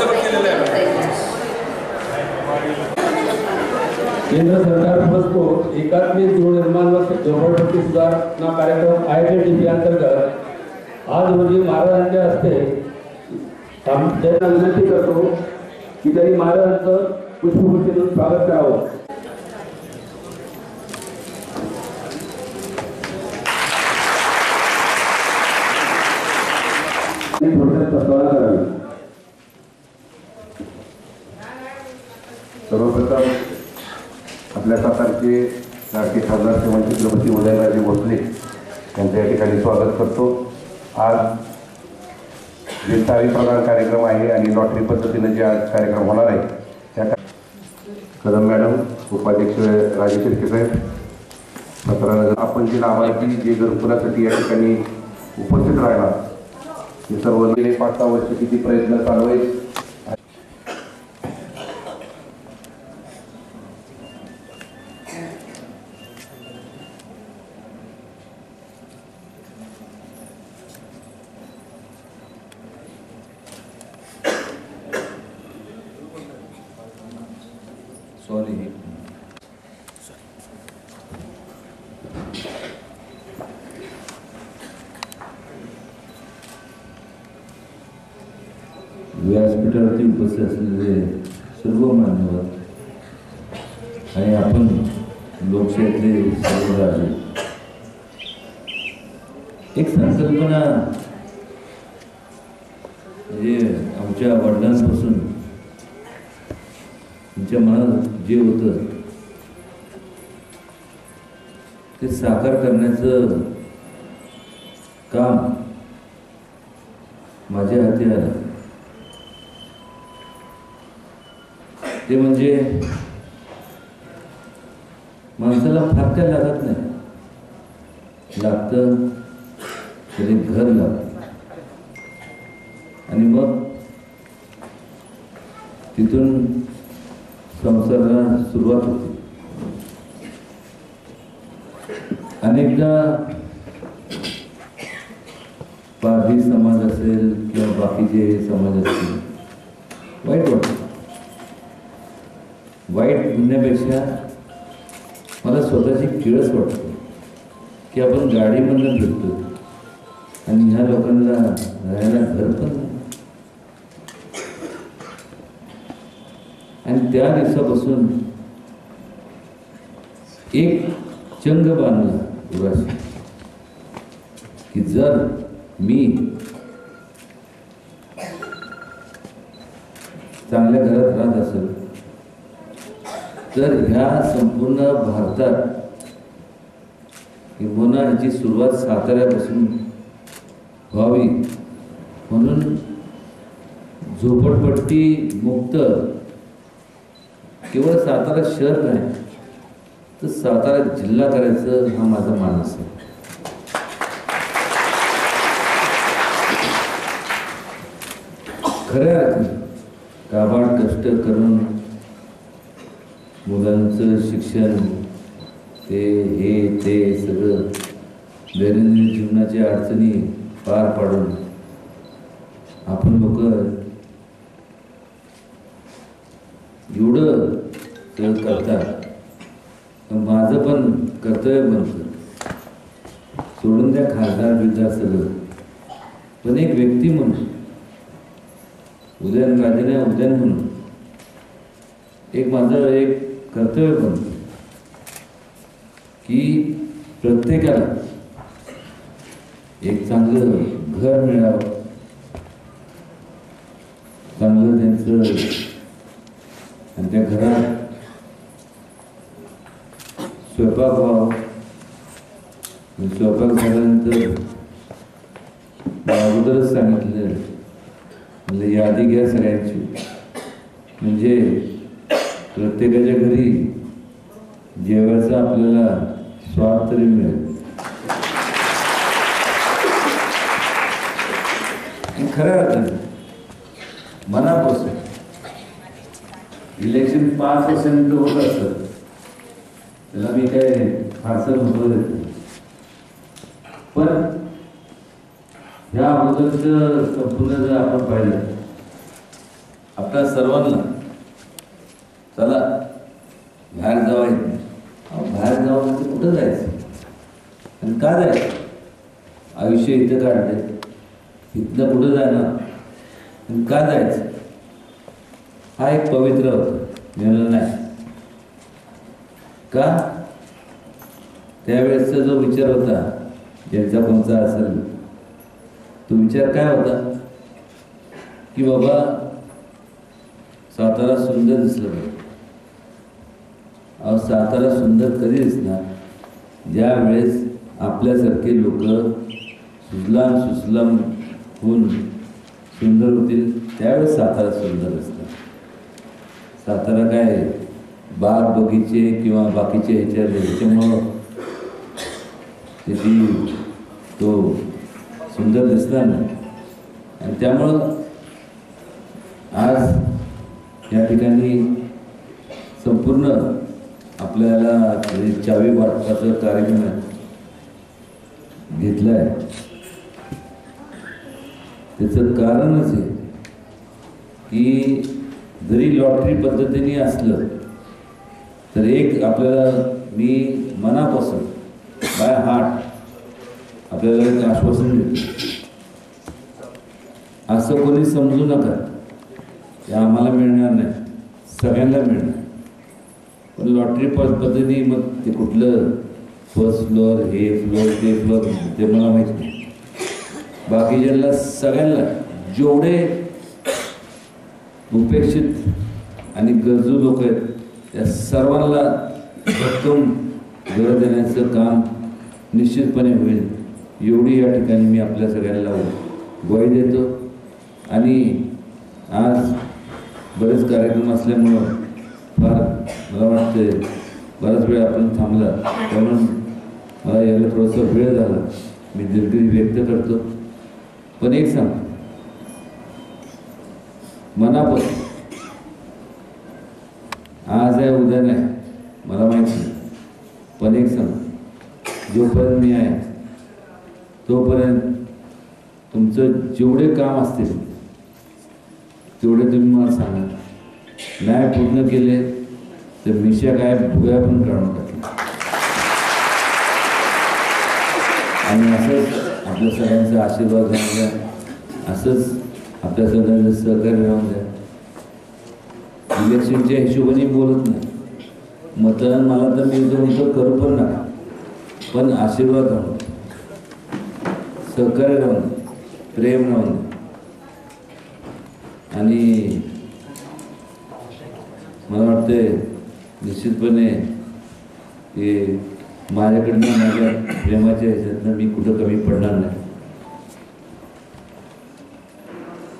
पण केलेलं आहे केंद्र सरकार बसतो एकात्मिक गृहनिर्माण व झोपडपट्टी सुधारणा कार्यक्रम आय टी डी अंतर्गत आज रोजी महाराजांच्या हस्ते त्यांना विनंती करतो की त्यांनी महाराजांचं पुष्पवृत्तीतून स्वागत करावं. आपल्या सातारचे लाडके खासदार श्रीमंत छत्रपती उदयनराजे भोसले यांचं या ठिकाणी स्वागत करतो. आज जे चाळी प्रदान कार्यक्रम आहे आणि लॉटरी पद्धतीनं जे आज कार्यक्रम होणार आहे त्या कदम मॅडम उपाध्यक्ष राजे शिर्के साहेब सतरानगर आपण जे लाभार्थी जे घरकुलासाठी या ठिकाणी उपस्थित राहणार हे सर्व गेले पाच सहा वर्ष किती प्रयत्न चालू आहेत व्यासपीठावरती उपस्थित असलेले सर्व मान्यवर आणि आपण लोकशाहीतले सर्व राजे एक संकल्पना म्हणजे आमच्या वडिलांपासून तुमच्या मनात जे होतं ते साकार करण्याचं काम माझ्या हाती आलं. ते म्हणजे माणसाला फार काय लागत नाही. लागतं तरी घर लागतं. आणि मग तिथून संसाराला सुरुवात होते. अनेकदा पारधी समाज असेल किंवा बाकीचे समाज असतील वाईट वाटतं वाईट म्हणण्यापेक्षा मला स्वतःची किळस वाटते की आपण गाडीमधनं फिरतो आणि ह्या लोकांना राहायला घर पण आणि त्या दिवसापासून एक चंग बांधलं उराशी की जर मी चांगल्या घरात राहत असेल तर ह्या संपूर्ण भारतात किंबहुना ह्याची सुरुवात साताऱ्यापासून व्हावी. म्हणून झोपडपट्टी मुक्त केवळ सातारा शहर नाही तर सातारा जिल्हा करायचं हा माझा मानस आहे. खऱ्या अर्थी काबाड कष्ट करून मुलांचं शिक्षण ते हे ते सगळं दैनंदिन जीवनाच्या अडचणी पार पाडून आपण लोक एवढं सगळं करतात. तर माझं पण कर्तव्य बनतं. सोडून द्या खासदार बिलदार सगळं. पण एक व्यक्ती म्हणून उदयन राजेने उदयन म्हणून एक माझं एक कर्तव्य बनतं. की प्रत्येकाला एक चांगलं घर मिळावं. चांगलं त्यांचं आणि त्या घरात स्वयंपाक व्हावं. स्वयंपाक झाल्यानंतर अगोदरच सांगितलं म्हणजे यादी घ्या सगळ्यांची. म्हणजे प्रत्येकाच्या घरी जेवायचा आपल्याला स्वाद तरी मिळेल. आणि खऱ्या अर्थाने मनापासून. इलेक्शन पाच पर्सेंट होत असतं. त्याला मी काय फारसं महत्त्व देत नाही. पण ह्या अगोदरचं संपूर्ण जर आपण पाहिलं आपल्या सर्वांना चला बाहेर जावायचं अहो, बाहेर जाऊन म्हणजे कुठं जायचं? आणि का जायचं? आयुष्य इथं काढलंय. इथलं कुठं जाणार? आणि का जायचं? हा एक पवित्र होता निर्णय नाही का? त्यावेळेसचा जो विचार होता ज्यांचा कोणता असेल तो विचार काय होता? की बाबा सातारा सुंदर दिसलं पाहिजे. अहो सातारा सुंदर कधी दिसणार? ज्यावेळेस आपल्यासारखे लोक सुजलाम सुसलाम होऊन सुंदर होतील त्यावेळेस सातारा सुंदर असतात सातारा काय बाग बगीचे किंवा बाकीचे ह्याच्या ह्याच्यामुळं त्याची तो सुंदर दिसणार नाही. आणि त्यामुळं आज या ठिकाणी संपूर्ण आपल्याला चावी वाटपाचा कार्यक्रम घेतलाय. त्याच त्याचं कारणच आहे की जरी लॉटरी पद्धतीने असलं तर एक आपल्याला मी मनापासून बाय हार्ट आपल्याला एक आश्वासन देतो. असं कोणी समजू नका. हे आम्हाला मिळणार नाही. सगळ्यांना मिळणार. लॉटरी लॉटरी पद्धतीने मग ते कुठलं फर्स्ट फ्लोअर हे फ्लोअर ते फ्लोअर ते मला माहीत नाही. बाकीच्यांना सगळ्यांना जेवढे उपेक्षित आणि गरजू लोक आहेत त्या सर्वांना भक्कम घर देण्याचं काम निश्चितपणे होईल. एवढी या ठिकाणी मी आपल्या सगळ्यांना ग्वाही देतो. आणि आज बरेच कार्यक्रम असल्यामुळं फार मला वाटते बराच वेळ आपण थांबला त्यामुळे मला यायला थोडासा वेळ झाला. मी दिलगिरी व्यक्त करतो. पण एक सांग. मनापासून. आज आहे उद्या नाही मला माहिती नाही. पण एक सांग. जोपर्यंत मी आहे तोपर्यंत तुमचं जेवढे काम असतील तेवढे तुम्ही मला सांगा. नाही पूर्ण केले तर मिशा काय भुया पण काढून टाकल्या आणि असंच आपल्या सगळ्यांचा आशीर्वाद राहून द्या. असंच आपल्या सगळ्यांचं सहकार्य राहून द्या. इलेक्शनच्या हिशोबाने बोलत नाही. मतदान मला तर मी जो म्हणतो करू पण नका. पण आशीर्वाद राहून सहकार्य राहून प्रेम राहून आणि मला वाटते निश्चितपणे हे माझ्याकडनं माझ्या प्रेमाच्या ह्याच्यातनं मी कुठं कमी पडणार नाही.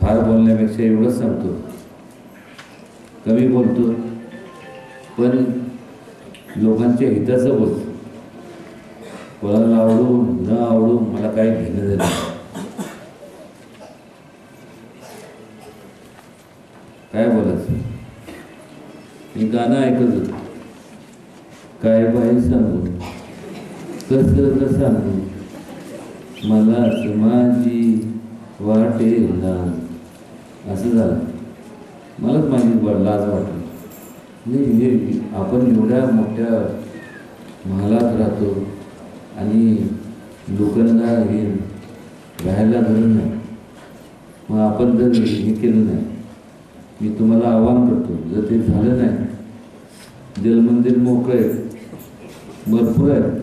फार बोलण्यापेक्षा एवढंच सांगतो. कमी बोलतो पण लोकांच्या हिताचं बोलतो. कोणाला आवडू न आवडू मला काही घेणं देणं नाही. काय बोलायचं मी गाणं ऐकत होतो. काय बाई सांगू? कसं सांगू? मलाच माझी वाटेल ना असं झालं. मलाच माझी लाज वाटली. नाही हे आपण एवढ्या मोठ्या महालात राहतो आणि लोकांना हे राहायला धरून नाही. मग आपण जर हे केलं नाही मी तुम्हाला आवाहन करतो जर ते झालं नाही जलमंदिर मोकळं आहे भरपूर आहे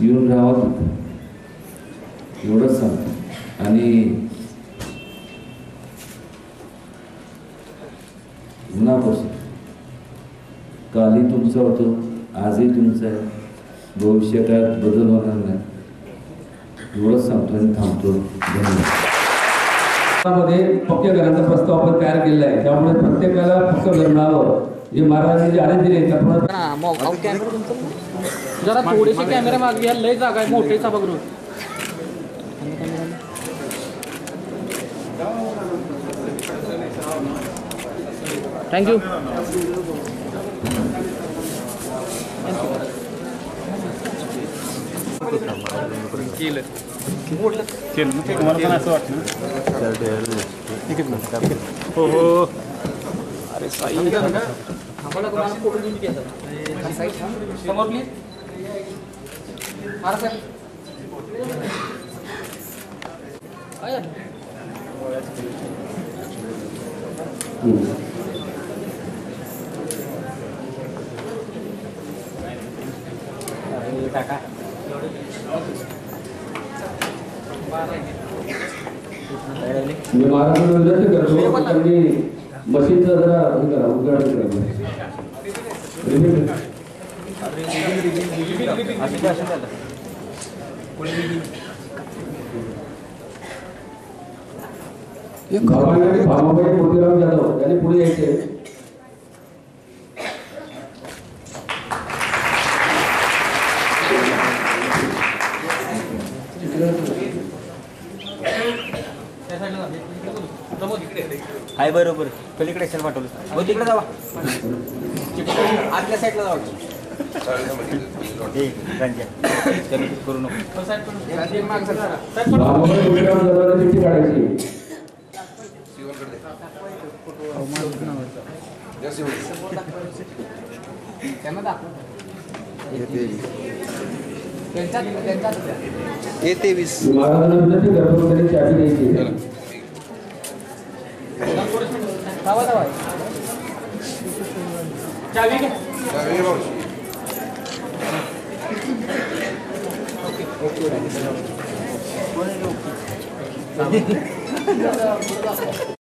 येऊन राहावं तिथं. एवढंच सांगतो. आणि मनापासून कालही तुमचा होतो आजही तुमचा आहे. भविष्यकाळात बदल होणार नाही. एवढंच सांगतो आणि थांबतो. धन्यवाद. मध्ये पक्क्या घराचा प्रस्ताव आपण तयार केलेला आहे. त्यामुळे प्रत्येकाला पक्क घर मिळावं जे महाराजांनी जे आदेश दिले त्याप्रमाणे जरा थोडेसे कॅमेरा मागे घ्या लय जागा आहे मोठे सभागृह. थँक्यू तुम्हाला पण असं वाटतं ना? हो हो अरे साई आम्हाला तुम्हाला मी महाराजांना विनंती करतो. की त्यांनी मशीनचा जरा हे करा उद्घाटन करा. भामाबाई मोतीराम जाधव त्यांनी पुढे यायचे. हाय बरोबर. पलीकडे असेल पाठवलं. हो तिकडे जावा. आतल्या साईडला जावा. चल करू नको. तो साईड करून. साईड करून. भामाबाई मोतीराम जाधवला चिठ्ठी काढायची त्यांना दाखव. त्यांच्यात त्यांच्यात मी महाराजांना विनंती करतो त्यांनी चाबी द्यायची धावा धावा चावी घ्या